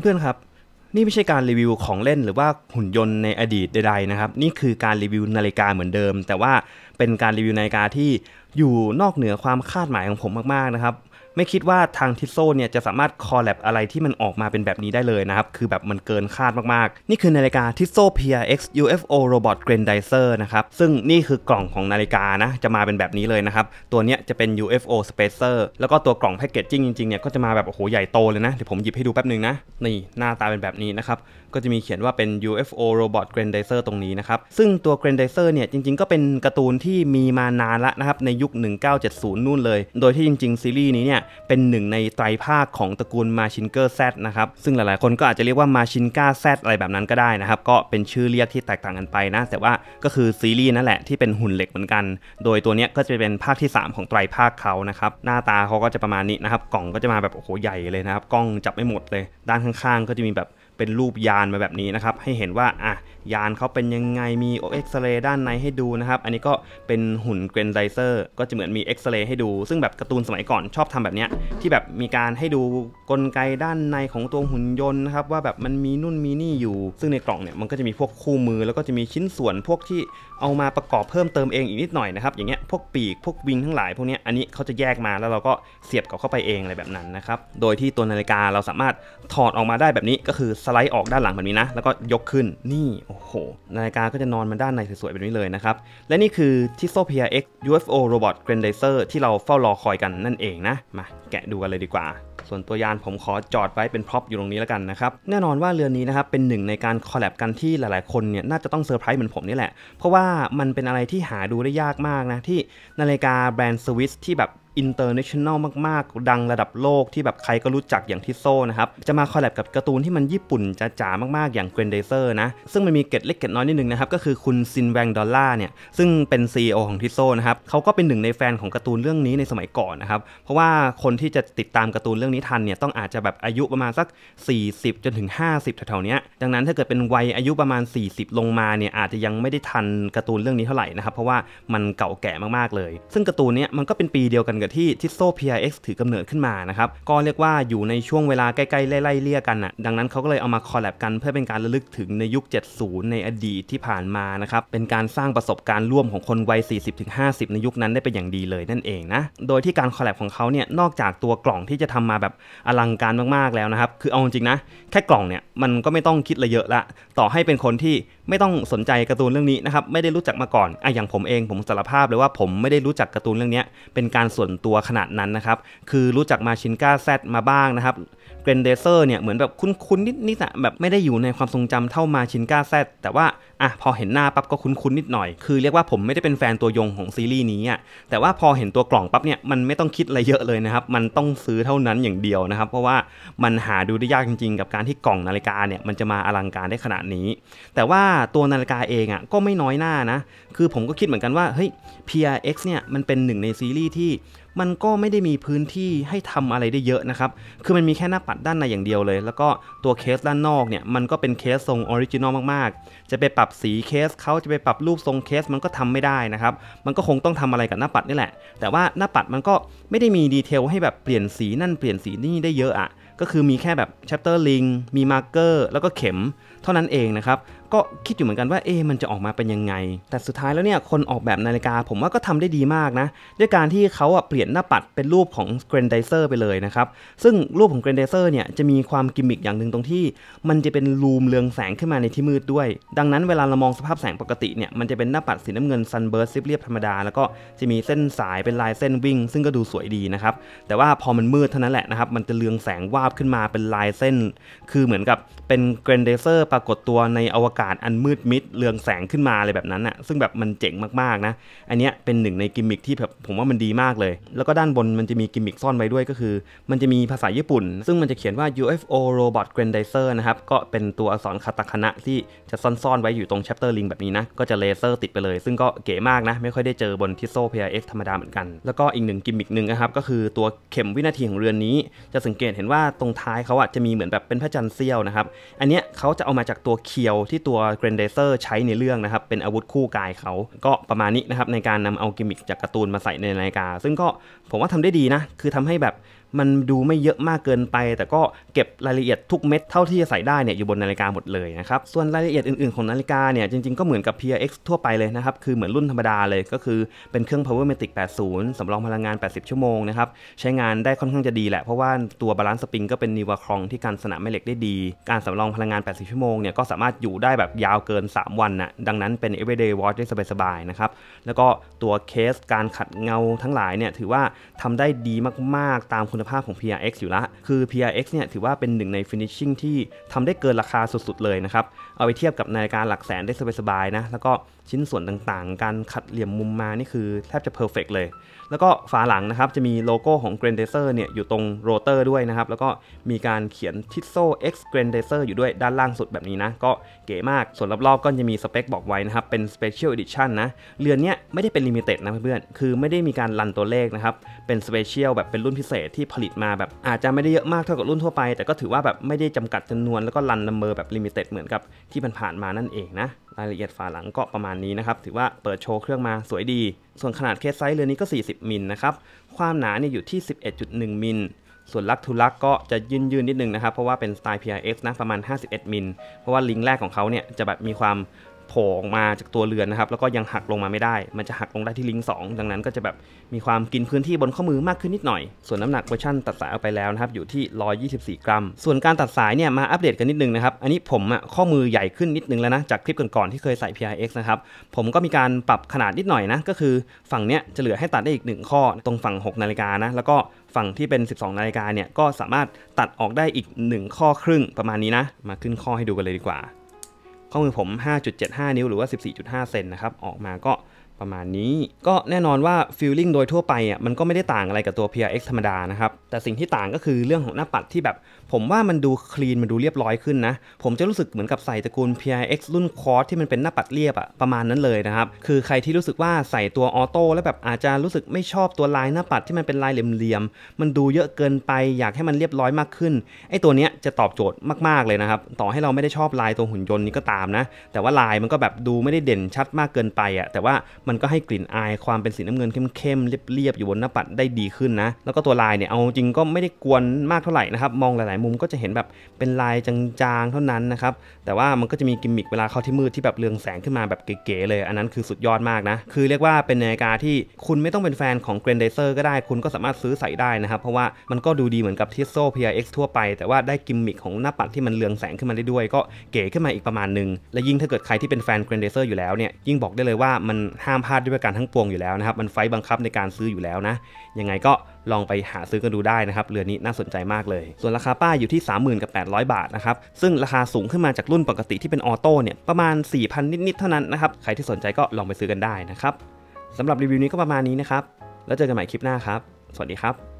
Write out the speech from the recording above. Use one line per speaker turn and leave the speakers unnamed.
เพื่อนๆครับ นี่ไม่ใช่การรีวิวของเล่นหรือว่าหุ่นยนต์ในอดีตใด ๆ นะครับ นี่คือการรีวิวนาฬิกาเหมือนเดิม แต่ว่าเป็นการรีวิวนาฬิกาที่อยู่นอกเหนือความคาดหมายของผมมากๆนะครับ ไม่คิดว่าทาง Tissot เนี่ยจะสามารถ collab อะไรที่มันออกมาเป็นแบบนี้ได้เลยนะครับ คือแบบมันเกินคาดมากๆ นี่คือนาฬิกาทิโซ PRX UFO Robot Grandizer นะครับ ซึ่งนี่คือกล่องของนาฬิกานะ จะมาเป็นแบบนี้เลยนะครับ ตัวเนี้ยจะเป็น UFO Spacer แล้วก็ตัวกล่อง packaging จริงๆเนี่ยก็จะมาแบบโอ้โหใหญ่โตเลยนะ เดี๋ยวผมหยิบให้ดูแป๊บนึงนะ นี่หน้าตาเป็นแบบนี้นะครับ ก็จะมีเขียนว่าเป็น UFO Robot Grandizer ตรงนี้นะครับ ซึ่งตัว Grandizer เนี่ยจริงๆ ก็เป็นการ์ตูนที่มีมานานละนะครับในยุค 1970 นู่นเลย โดยที่จริง ๆ ซีรีส์นี้เนี่ยเป็นหนึ่งในไตรภาคของตระกูลมาชินเกอร์ Z นะครับ ซึ่งหลายๆ คนก็อาจจะเรียกว่ามาชินกาแซอะไรแบบนั้นก็ได้นะครับ ก็เป็นชื่อเรียกที่แตกต่างกันไปนะ แต่ว่าก็คือซีรีส์นั่นแหละที่เป็นหุ่นเหล็กเหมือนกัน โดยตัวเนี้ยก็จะเป็นภาคที่ 3 ของไตรภาคเขานะครับ หน้าตาเขาก็จะประมาณนี้นะครับ กล่องก็จะมาแบบโอ้โหใหญ่เลยนะครับ กล้องจับไม่หมดเลย ด้านข้างๆ ก็จะมีแบบ เป็นรูปยานมาแบบนี้นะครับ ให้เห็นว่าอะยานเขาเป็นยังไงมีเอ็กซเรย์ด้านในให้ดูนะครับ อันนี้ก็เป็นหุ่นเกรนไดเซอร์ก็จะเหมือนมีเอ็กซเรย์ให้ดู ซึ่งแบบการ์ตูนสมัยก่อนชอบทำแบบเนี้ยที่แบบมีการให้ดูกลไกด้านในของตัวหุ่นยนต์นะครับว่าแบบมันมีนู่นมีนี่อยู่ ซึ่งในกล่องเนี่ยมันก็จะมีพวกคู่มือ แล้วก็จะมีชิ้นส่วนพวกที่เอามาประกอบเพิ่มเติมเองอีกนิดหน่อยนะครับอย่างเงี้ยพวกปีกพวกวิงทั้งหลายพวกเนี้ยอันนี้เขาจะแยกมาแล้วเราก็เสียบกับเข้าไปเองอะไรแบบนั้นนะครับโดยที่ตัวนาฬิกาเราสามารถถอดออกมาได้แบบนี้ก็คือสไลด์ออกด้านหลังแบบนี้นะ แล้วก็ยกขึ้นนี่โอ้โหนาฬิกาก็จะนอนมาด้านในสวยๆแบบนี้เลยนะครับ และนี่คือ t i s o p i a X UFO Robot Grandizer ที่เราเฝ้ารอคอยกันนั่นเองนะ มาแกะดูกันเลยดีกว่า ส่วนตัวยานผมขอจอดไว้เป็น prop อยู่ตรงนี้แล้วกันนะครับ แน่นอนว่าเรือนนี้นะครับเป็นหนึ่งในการ collab กันที่หลายๆ คนเนี่ยน่าจะต้องเซอร์ไพรส์เหมือนผมนี่แหละ เพราะว่ามันเป็นอะไรที่หาดูได้ยากมากนะที่นาฬิกาแบรนด์สวิสที่แบบ international มากๆ ดังระดับโลกที่แบบใครก็รู้จักอย่าง Tissot นะครับ จะมา collab กับการ์ตูนที่มันญี่ปุ่นจ๋าๆมากๆ อย่าง Grendizer นะ ซึ่งมันมีเกร็ดเล็กเกร็ดน้อยนิดนึงนะครับ ก็คือคุณ Sylvain Dolla เนี่ย ซึ่งเป็น CEO ของ Tissot นะครับเขาก็เป็นหนึ่งในแฟนของการ์ตูนเรื่องนี้ในสมัยก่อนนะครับ เพราะว่าคนที่จะติดตามการ์ตูนเรื่องนี้ทันเนี่ยต้องอาจจะแบบอายุประมาณสัก 40 จนถึง 50แถวๆเนี้ยดังนั้นถ้าเกิดเป็นวัยอายุประมาณ 40 ลงมาเนี่ยอาจจะยังไม่ได้ทันการ์ตูนเรื่องนี้เท่าไหร่นะครับเพราะว่ามันเก่าแก่มากๆเลย ซึ่งการ์ตูนเนี้ยมันก็เป็นปีเดียวกันกับที่ Tissot PRX ถือกำเนิดขึ้นมานะครับ ก็เรียกว่าอยู่ในช่วงเวลาใกล้ๆไล่ๆเลี่ยกันอะ ดังนั้นเขาก็เลยเอามา collab กันเพื่อเป็นการระลึกถึงในยุค 70 ในอดีตที่ผ่านมานะครับ เป็นการสร้างประสบการณ์ร่วมของคนวัย 40-50 ในยุคนั้นได้เป็นอย่างดีเลยนั่นเองนะ โดยที่การ collab ของเขาเนี่ย นอกจากตัวกล่องที่จะทำมาแบบอลังการมากๆแล้วนะครับ คือเอาจริงนะ แค่กล่องเนี่ยมันก็ไม่ต้องคิดอะไรเยอะละ ต่อให้เป็นคนที่ไม่ต้องสนใจการ์ตูนเรื่องนี้นะครับไม่ได้รู้จักมาก่อนอะอย่างผมเองผมสารภาพเลยว่าผมไม่ได้รู้จักการ์ตูนเรื่องนี้เป็นการส่วนตัวขนาดนั้นนะครับคือรู้จัก Mazinger Z มาบ้างนะครับ Grendizer เนี่ยเหมือนแบบคุ้นๆนิดๆอะแบบไม่ได้อยู่ในความทรงจำเท่า Mazinger Z แต่ว่าอะพอเห็นหน้าปั๊บก็คุ้นๆนิดหน่อย คือเรียกว่าผมไม่ได้เป็นแฟนตัวยงของซีรีส์นี้อะแต่ว่าพอเห็นตัวกล่องปั๊บเนี่ยมันไม่ต้องคิดอะไรเยอะเลยนะครับมันต้องซื้อเท่านั้นอย่างเดียวนะครับ เพราะว่ามันหาดูได้ยากจริงๆ กับการที่กล่องนาฬิกาเนี่ยมันจะมาอลังการได้ขนาดนี้ แต่ว่าตัวนาฬิกาเองอะก็ไม่น้อยหน้านะคือผมก็คิดเหมือนกันว่าเฮ้ย PRX เนี่ยมันเป็นหนึ่งในซีรีส์ที่ มันก็ไม่ได้มีพื้นที่ให้ทำอะไรได้เยอะนะครับ คือมันมีแค่หน้าปัดด้านในอย่างเดียวเลย แล้วก็ตัวเคสด้านนอกเนี่ยมันก็เป็นเคสทรง original มากๆ จะไปปรับสีเคสเขาจะไปปรับรูปทรงเคสมันก็ทำไม่ได้นะครับ มันก็คงต้องทำอะไรกับหน้าปัดนี่แหละ แต่ว่าหน้าปัดมันก็ไม่ได้มี detail ให้แบบเปลี่ยนสีนั่นเปลี่ยนสีนี่ได้เยอะอะก็คือมีแค่แบบ chapter ring มี marker แล้วก็เข็ม เท่านั้นเองนะครับ ก็คิดอยู่เหมือนกันว่าเอ๊มันจะออกมาเป็นยังไง แต่สุดท้ายแล้วเนี่ยคนออกแบบนาฬิกาผมว่าก็ทำได้ดีมากนะ ด้วยการที่เขาอะเปลี่ยนหน้าปัดเป็นรูปของ Grendizer ไปเลยนะครับ ซึ่งรูปของ Grendizer เนี่ยจะมีความกิมมิคอย่างหนึ่งตรงที่ มันจะเป็น lume เรืองแสงขึ้นมาในที่มืดด้วย ดังนั้นเวลาเรามองสภาพแสงปกติเนี่ยมันจะเป็นหน้าปัดสีน้ำเงิน Sunburst เรียบธรรมดาแล้วก็จะมีเส้นสายเป็นลายเส้นวิ่ง ซึ่งก็ดูสวยดีนะครับแต่ว่าพอมันมืดเท่านั้นแหละนะครับมันจะเรืองแสงวาบขึ้นมาเป็นลายเส้น คือเหมือนกับเป็น Grendizer ปรากฏตัวในอวกาศอันมืดมิดเรืองแสงขึ้นมาอะไรแบบนั้นอะซึ่งแบบมันเจ๋งมากๆนะ อันเนี้ยเป็นหนึ่งในกิมมิคที่แบบผมว่ามันดีมากเลย แล้วก็ด้านบนมันจะมีกิมมิคซ่อนไว้ด้วยก็คือ มันจะมีภาษาญี่ปุ่น ซึ่งมันจะเขียนว่า UFO Robot Grendizer นะครับ ก็เป็นตัวอักษรคาตาคานะที่จะซ่อนๆไว้อยู่ตรง chapter ring แบบนี้นะ ก็จะเลเซอร์ติดไปเลย ซึ่งก็เก๋มากนะ ไม่ค่อยได้เจอบน Tissot PRX ธรรมดาเหมือนกัน แล้วก็อีกหนึ่งกิมมิคหนึ่งนะครับ ก็คือตัวเข็มวินาทีของเรือนนี้ จะสังเกตเห็นว่าตรงท้ายเขาอะจะมีเหมือนแบบเป็นพระจันทร์เสี้ยวนะครับ อันเนี้ยเขาจะเอามาจากตัวเคียวที่ตัวัวเกรนเดเซอร์ใช้ในเรื่องนะครับเป็นอาวุธคู่กายเขาก็ประมาณนี้นะครับในการนำเอากิมมิคจากการ์ตูนมาใส่ในนาฬิกา ซึ่งก็ผมว่าทำได้ดีนะ คือทำให้แบบ มันดูไม่เยอะมากเกินไป แต่ก็เก็บรายละเอียดทุกเม็ดเท่าที่จะใส่ได้เนี่ยอยู่บนนาฬิกาหมดเลยนะครับ ส่วนรายละเอียดอื่นๆของนาฬิกาเนี่ยจริงๆก็เหมือนกับ PRX ทั่วไปเลยนะครับ คือเหมือนรุ่นธรรมดาเลยก็คือเป็นเครื่อง Powermatic 80 สำรองพลังงาน 80 ชั่วโมงนะครับ ใช้งานได้ค่อนข้างจะดีแหละ เพราะว่าตัว balance spring ก็เป็น Nivachron ที่กันสนามแม่เหล็กได้ดี การสำรองพลังงาน 80 ชั่วโมงเนี่ยก็สามารถอยู่ได้แบบยาวเกิน 3 วันนะดังนั้นเป็น everyday watch ได้สบายๆนะครับแล้วก็ตัวเคสการขัดเงาทั้งหลายเนี่ยถือว่าทำได้ดีมากๆตามคุณภาพของ PRX อยู่ละ คือ PRX เนี่ยถือว่าเป็นหนึ่งใน finishing ที่ทำได้เกินราคาสุดๆเลยนะครับ เอาไปเทียบกับนาฬิกาหลักแสนได้สบายๆนะ แล้วก็ชิ้นส่วนต่างๆ การขัดเหลี่ยมมุมมานี่คือแทบจะ perfect เลย แล้วก็ฝาหลังนะครับจะมีโลโก้ของ g r a n d a z e r เนี่ยอยู่ตรงโรเตอร์ด้วยนะครับ แล้วก็มีการเขียน Tissot X g r a n d a z e r อยู่ด้วยด้านล่างสุดแบบนี้นะ ก็เก๋มาก ส่วนรอบๆก็จะมีสเปคบอกไว้นะครับ เป็น Special Edition นะ เรือนเนี้ยไม่ได้เป็น Limited นะเพื่อนๆ คือไม่ได้มีการ run ตัวเลขนะครับ เป็น Special แบบเป็นรุ่นพิเศษที่ผลิตมาแบบอาจจะไม่ได้เยอะมากเท่ากับรุ่นทั่วไป แต่ก็ถือว่าแบบไม่ได้จำกัดจำนวนแล้วก็ run number แบบ Limited เหมือนกับที่ผ่านๆมานั่นเองนะ รายละเอียดฝาหลังก็ประมาณนี้นะครับ ถือว่าเปิดโชว์เครื่องมาสวยดี ส่วนขนาด case size เรือนนี้ก็ 40 มิลนะครับ ความหนาเนี่ยอยู่ที่ 11.1 มิล ส่วน lug to lug ก็จะยื่นๆนิดนึงนะครับ เพราะว่าเป็นสไตล์ PRX นะประมาณ 51 มิล เพราะว่าลิงก์แรกของเขาเนี่ยจะแบบมีความ โผล่ออกมาจากตัวเรือนนะครับ แล้วก็ยังหักลงมาไม่ได้ มันจะหักลงได้ที่ลิงก์2ดังนั้นก็จะแบบมีความกินพื้นที่บนข้อมือมากขึ้นนิดหน่อย ส่วนน้ำหนักเวอร์ชันตัดสายออกไปแล้วนะครับ อยู่ที่ 124 กรัม ส่วนการตัดสายเนี่ยมาอัปเดตกันนิดนึงนะครับ อันนี้ผมอะข้อมือใหญ่ขึ้นนิดนึงแล้วนะ จากคลิปก่อนๆที่เคยใส่ PRX นะครับ ผมก็มีการปรับขนาดนิดหน่อยนะ ก็คือฝั่งเนี้ยจะเหลือให้ตัดได้อีก 1 ข้อ ตรงฝั่ง 6 นาฬิกานะ แล้วก็ฝั่งที่เป็น 12 นาฬิกาเนี่ย ก็สามารถตัดออกได้อีก 1 ข้อครึ่งประมาณนี้นะ มาขึ้นข้อให้ดูกันเลยดีกว่า ข้อมือผม 5.75 นิ้วหรือว่า 14.5 เซนนะครับ ออกมาก็ ประมาณนี้ ก็แน่นอนว่าฟีลลิ่งโดยทั่วไปอะมันก็ไม่ได้ต่างอะไรกับตัว PRX ธรรมดานะครับ แต่สิ่งที่ต่างก็คือเรื่องของหน้าปัดที่แบบ ผมว่ามันดูคลีนมันดูเรียบร้อยขึ้นนะ ผมจะรู้สึกเหมือนกับใส่ตระกูล PRX รุ่นคอร์สที่มันเป็นหน้าปัดเรียบอะประมาณนั้นเลยนะครับ คือใครที่รู้สึกว่าใส่ตัวออโต้แล้วแบบอาจจะรู้สึกไม่ชอบตัวลายหน้าปัดที่มันเป็นลายเหลี่ยมๆมันดูเยอะเกินไปอยากให้มันเรียบร้อยมากขึ้นไอ้ตัวเนี้ยจะตอบโจทย์มากๆเลยนะครับต่อให้เราไม่ได้ชอบลายตัวหุ่นยนต์นี้ก็ตามนะ แต่ว่าลายมันก็แบบดูไม่ได้เด่นชัดมากเกินไปอะแต่ว่ามันันก็ให้กลิ่นอายความเป็นสีน้ำเงินเข้มๆเรียบๆอยู่บนหน้าปัดได้ดีขึ้นนะ แล้วก็ตัวลายเนี่ยเอาจริงก็ไม่ได้กวนมากเท่าไหร่นะครับ มองหลายๆมุมก็จะเห็นแบบเป็นลายจางๆเท่านั้นนะครับ แต่ว่ามันก็จะมีกิมมิคเวลาเข้าที่มืดที่แบบเรืองแสงขึ้นมาแบบเก๋ๆเลย อันนั้นคือสุดยอดมากนะ คือเรียกว่าเป็นนาฬิกาที่คุณไม่ต้องเป็นแฟนของ g r a n d a z e r ก็ได้ คุณก็สามารถซื้อใส่ได้นะครับ เพราะว่ามันก็ดูดีเหมือนกับ Tissot PRX ทั่วไป แต่ว่าได้กิมมิคของหน้าปัดที่มันเรืองแสงขึ้นมาได้ด้วย ก็เก๋ขึ้นมาอีกประมาณหนึง และยิ่งถ้าเกิดใครที่เป็นแฟน g r a n d a z e r อยู่แล้วเนี่ยยิ่งบอกได้เลยว่ามันห้ามพลาดด้วยประการทั้งปวงอยู่แล้วนะครับ มันไฟบังคับในการซื้ออยู่แล้วนะ ยังไงก็ลองไปหาซื้อกันดูได้นะครับ เรือนนี้น่าสนใจมากเลย ส่วนราคาป้ายอยู่ที่ 30,000กับ800 บาทนะครับ ซึ่งราคาสูงขึ้นมาจากรุ่นปกติที่เป็นออโต้เนี่ยประมาณ 4,000 นิดๆเท่านั้นนะครับ ใครที่สนใจก็ลองไปซื้อกันได้นะครับสำหรับรีวิวนี้ก็ประมาณนี้นะครับ แล้วเจอกันใหม่คลิปหน้าครับ สวัสดีครับ